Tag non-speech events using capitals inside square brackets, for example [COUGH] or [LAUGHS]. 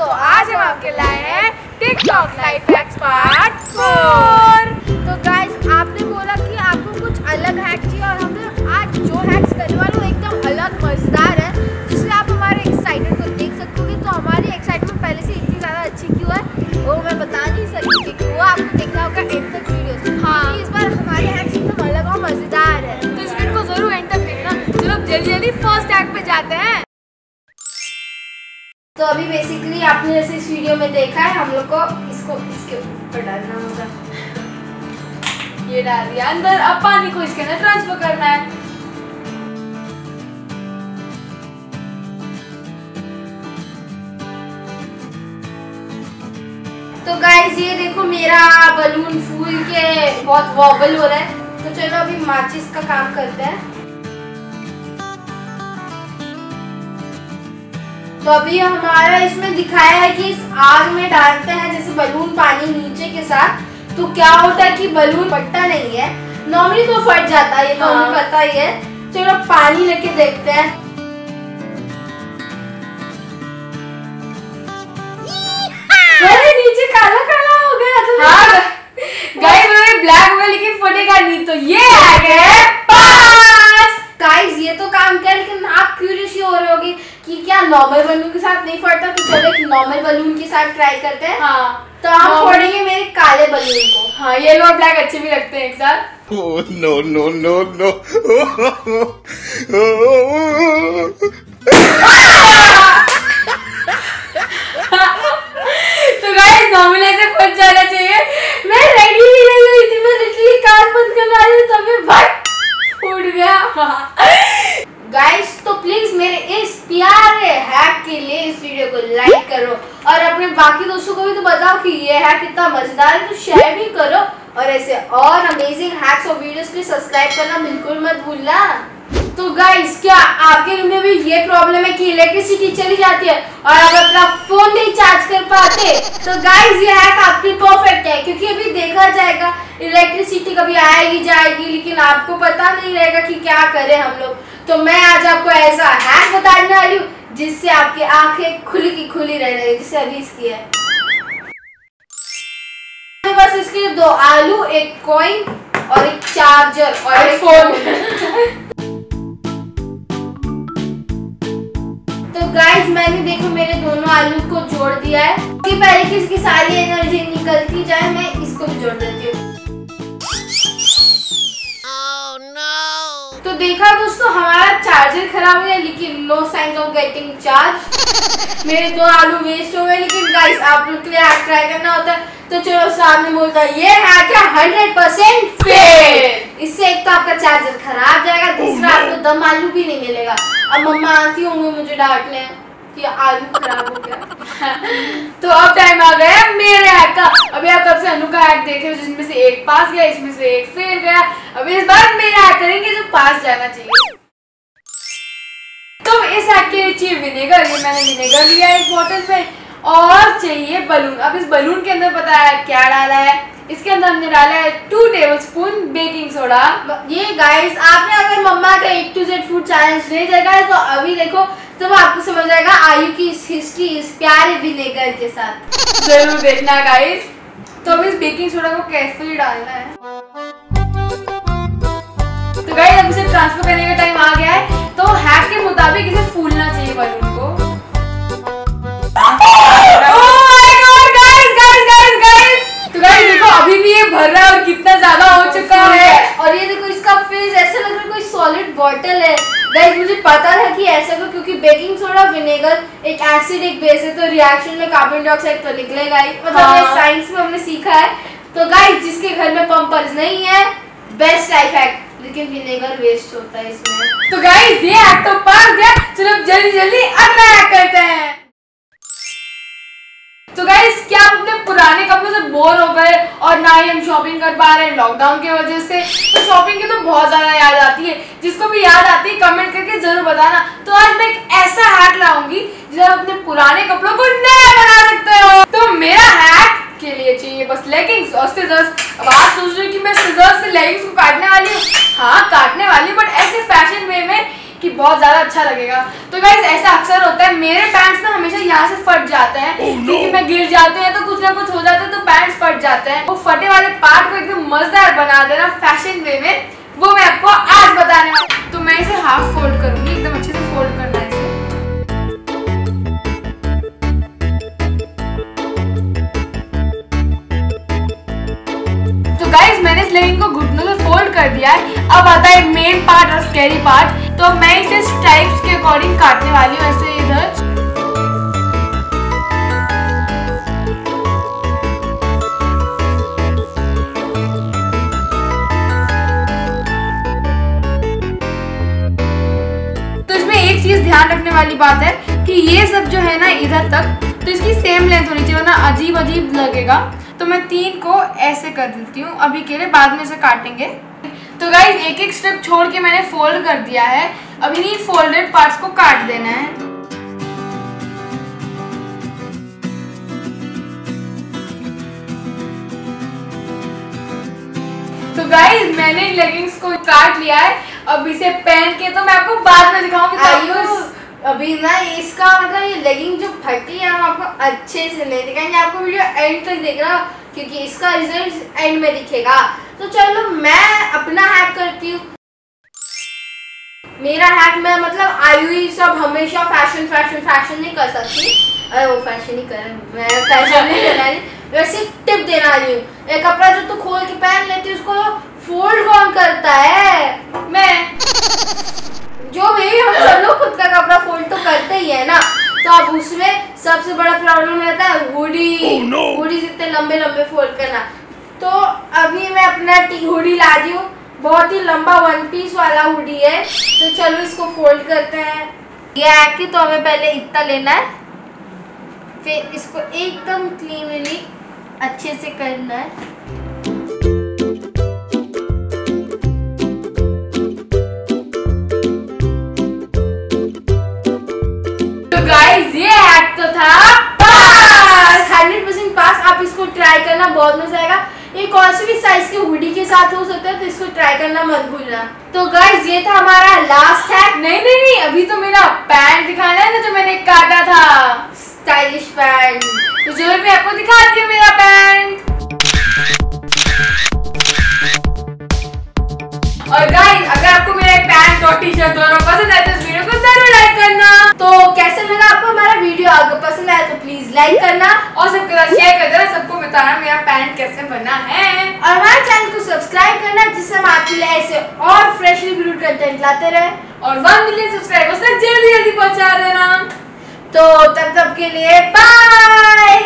तो आज हम आपके लाए हैं TikTok life expert part four ऊपर डालना होगा ये डाल दिया। अंदर अब पानी को इसके अंदर ट्रांसफ़र करना है। तो गाइस ये देखो मेरा बलून फूल के बहुत वॉबल हो रहा है। तो चलो अभी माचिस का काम करते हैं। तो अभी हमारा इसमें दिखाया है कि इस आग में डालते हैं जैसे बलून पानी नीचे के साथ। तो क्या होता है कि बलून फटता नहीं है। नॉर्मली तो फट जाता है ये तो हमें हाँ। पता ही है। चलो पानी लेके देखते हैं। अरे नीचे काला काला हो गया तो हाँ गाइस में ब्लैक होगा लेकिन फटेगा नहीं तो ये आ गया पास गाइस ये तो काम किया लेकिन आप क्यूरियस हो रहे होगे कि क्या नॉर्मल बलून के साथ नहीं फटता तो चलो एक नॉर्मल बलून के साथ ट्राई करते हैं। हाँ। तो आप फोड़ेंगे मेरे काले बलून को। हाँ येलो और ब्लैक अच्छे भी लगते हैं एक साथ। No no no no! [LAUGHS] तो गाइस नॉर्मल ऐसे फट जाना चाहिए। मैं रेडी भी नहीं हुई थी मैं लिटरली कार बंद करने आई थी तभी बट फूट गया। [LAUGHS] गाइस तो प्लीज़ मेरे इस प्यारे हैक के लिए इस वीडियो को लाइक करो और अपने बाकी दोस्तों को भी तो बताओ कि ये हैक कितना मज़ेदार है तो शेयर भी करो। और ऐसे और अमेजिंग हैक्स और वीडियोस के सब्सक्राइब करना बिल्कुल मत भूलना। तो गाइस क्या आपके रूम में भी ये प्रॉब्लम है कि इलेक्ट्रिसिटी चली जाती है और आप अपना फ़ोन नहीं चार्ज कर पाते? तो गाइस ये हैक आपके परफेक्ट है, क्योंकि अभी देखा जाएगा इलेक्ट्रिसिटी कभी आएगी, जाएगी, लेकिन आपको पता नहीं रहेगा कि क्या करें हम लोग। तो मैं आज आपको ऐसा हैक बताने वाली हूँ जिससे आपकी आँखें खुली की खुली रह रही जैसे अभी इसकी है। तो बस इसके दो आलू एक कॉइन और एक चार्जर और एक फ़ोन। फ़ोन तो गाइस मैंने देखो मेरे दोनों आलू को जोड़ दिया है। कि पहले कि इसकी सारी एनर्जी निकलती जाए मैं इसको भी जोड़ देती हूँ। देखा दोस्तों हमारा चार्जर खराब हो गया लेकिन no signs of getting charge मेरे दो आलू वेस्ट हो गए लेकिन गाइस आप लोग के लिए हैक ट्राई करना होता है। तो चलो सामने बोलता है ये है हंड्रेड परसेंट फेल इससे एक तो आपका चार्जर खराब जाएगा दूसरा आपको दम आलू भी नहीं मिलेगा। अब मम्मा आती होंगी मुझे डांटने कि आलू खराब हो गया। [LAUGHS] तो अब टाइम आ गया मेरे हैक का अभी आप कब से अनु का हैक देख रहे हो जिसमें से एक पास गया, इसमें से एक फेल गया। अब इस बार मेरा हैक करेंगे जो पास जाना चाहिए। तो इस हैक के लिए चाहिए विनेगर ये मैंने विनेगर लिया इस बोतल में और चाहिए बलून अब इस बलून के अंदर पता है क्या डाला है? इसके अंदर हमने डाला है two tablespoon baking soda ये गाइस आपने अगर मम्मा का एक टू जेड फ़ूड चैलेंज नहीं देखा है तो अभी देखो, तब आपको समझ आएगा आयु की इस हिस्ट्री इस प्यारे विनेगर के साथ। ज़रूर देखना गाइस तो अब इस बेकिंग सोडा को कैसे डालना है। तो गाइस अब इसे ट्रांसफ़र करने का टाइम आ गया है। तो हैक के मुताबिक इसे फूलना चाहिए बलून को। Oh guys, guys, guys! तो गाइस देखो अभी भी ये भर रहा है और कितना ज़्यादा क्योंकि बेकिंग सोडा विनेगर एक एसिड एक बेस है तो रिएक्शन में कार्बन डाइऑक्साइड तो निकलेगा ही। मतलब हाँ। साइंस में हमने सीखा है। तो गाइस जिसके घर में पंपर्स नहीं है बेस्ट लाइफ हैक लेकिन विनेगर वेस्ट होता है इसमें। तो गाइस ये हैक तो पास गया। चलो जल्दी जल्दी अगला हैक करते हैं। तो गाइस क्या आप अपने पुराने कपड़ों से बोर हो गए और ना ही हम शॉपिंग कर पा रहे हैं लॉकडाउन की वजह से? तो शॉपिंग की तो बहुत ज़्यादा याद आती है। जिसको भी याद आती है बताना तो आज मैं एक ऐसा हैक लाऊँगी जिससे आप अपने पुराने कपड़ों को नया बना सकते हो। तो मेरा हैक के लिए चाहिए बस लेगिंग्स और सिजर्स अब आप सोच रहे हो कि मैं सिजर्स से लेगिंग्स को काटने वाली हूँ। हाँ काटने वाली बट ऐसे फ़ैशन वे में कि बहुत ज़्यादा अच्छा लगेगा। तो गाइज़ ऐसा अक्सर होता है मेरे पैंट्स ना हमेशा यहाँ से फट जाते हैं। क्योंकि मैं गिर जाते हैं तो कुछ ना कुछ हो जाता है तो पैंट्स फट जाते हैं। वो फटे वाले पार्ट को एकदम मज़ेदार बना देना फ़ैशन वे में। वो मैं आपको आज बताने वाली तो मैं इसे दिया है। अब आता है मेन पार्ट और स्कैरी पार्ट तो मैं इसे स्ट्राइप्स के अकॉर्डिंग काटने वाली हूँ, ऐसे इधर। तो ध्यान रखने वाली बात है कि ये सब जो है ना इधर तक तो इसकी सेम लेंथ होनी चाहिए, वरना अजीब अजीब लगेगा। तो मैं तीन को ऐसे कर देती हूँ, अभी के लिए बाद में इसे काटेंगे। तो गाइज़ एक एक स्टेप छोड़ के मैंने फोल्ड कर दिया है। अब इन्हीं फोल्डेड पार्ट्स को काट देना है। तो गाइज़ मैंने लेगिंग्स को काट लिया है। अब इसे पहन के तो मैं आपको बाद में दिखाऊँगी तो अभी ना इसका मतलब ये लेगिंग जो फटी है हम आपको अच्छे से नहीं दिखाएँगे। आपको वीडियो एंड तक देखना। क्योंकि इसका रिज़ल्ट एंड में दिखेगा। तो चलो, मैं अपना हैक करती हूँ। मेरा हैक में मतलब आयु ही सब हमेशा फ़ैशन फ़ैशन फ़ैशन नहीं कर सकती। अरे, वो फ़ैशन ही कर मैं फ़ैशन नहीं करना वैसे टिप देना रही हूँ। एक कपड़ा जो तू तो खोल के पहन लेती उसको फोल्ड कौन करता है? मैं। जो भी हम सब लोग खुद का कपड़ा फोल्ड तो करते ही है ना। तो अब उसमें सबसे बड़ा प्रॉब्लम रहता है Oh, हुडी जितने लंबे लंबे फोल्ड करना। तो अभी मैं अपना टी हुडी ला दी हूँ। बहुत ही लंबा वन पीस वाला हुडी है। तो चलो इसको फोल्ड करते हैं। ये आके तो हमें पहले इतना लेना है। फिर इसको एकदम क्लीनली अच्छे से करना है। करना बहुत मज़ा आएगा। ये कौन सी भी साइज़ के हुडी के साथ हो सकता है तो इसको ट्राई करना मत भूलना। तो गाइस ये था हमारा लास्ट हैक नहीं नहीं नहीं, अभी तो मेरा पैंट दिखाना है ना जो मैंने काटा था। स्टाइलिश पैंट तो चलो मैं आपको दिखाती हूँ, मेरा पैंट और गाइस अगर आपको मेरा पैंट और टी शर्ट दोनों पसंद आए तो इस वीडियो को ज़रूर लाइक करना। तो कैसे लगा आपको हमारा वीडियो अगर पसंद आया तो प्लीज़ लाइक करना और सबके साथ शेयर कर देना सबको बताना मेरा पैंट कैसे बना है। और हमारे चैनल को सब्सक्राइब करना जिससे हम आपके लिए ऐसे और फ्रेशली ब्लूड कंटेंट लाते रहे। और वन मिलियन सब्सक्राइबर्स तक जल्दी जल्दी पहुँचा देना। तो तब तक के लिए बाय